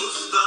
пуста.